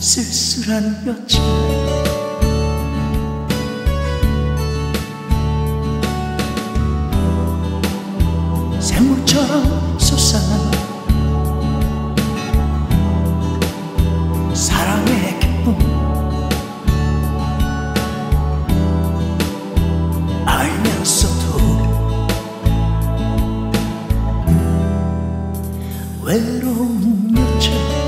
쓸쓸한 여자 샘물처럼 솟아난 사랑의 기쁨. 알면서도 외로운 여자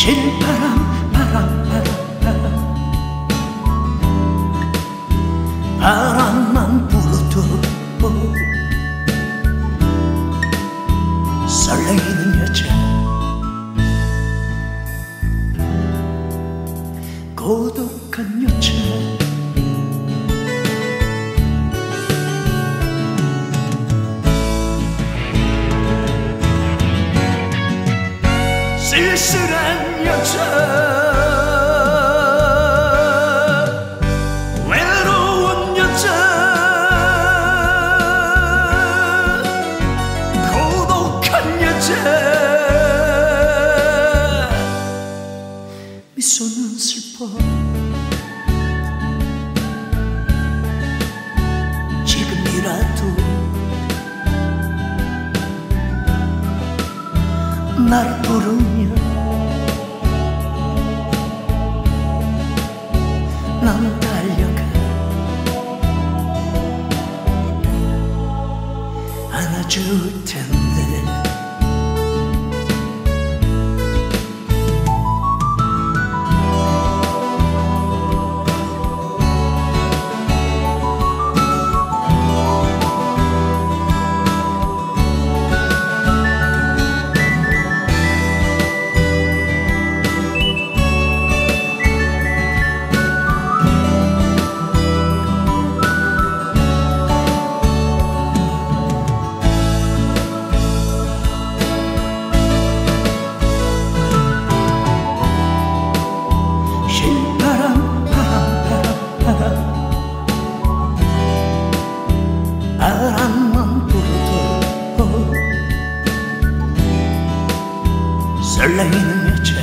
실바람 바람 바람 바람 바람만 불어도 설레이는 여자. 고독한 여자. 쓸쓸한 여자 외로운 여자 고독한 여자. 미소는 슬퍼. 지금이라도 날 부르며 난 달려가. 안아줄 텐데 설레이는 여자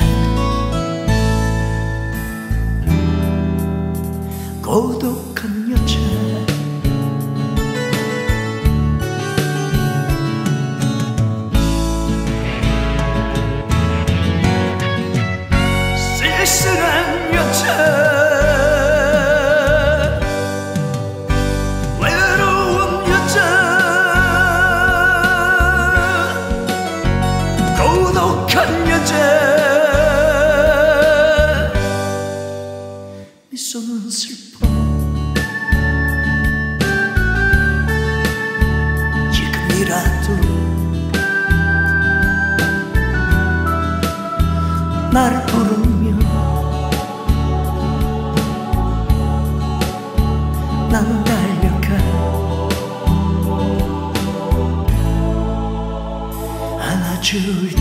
고독한 여자. 쓸쓸한 여자 손은 슬퍼. 지금이라도 나를 부르면 나는 달려가 안아줄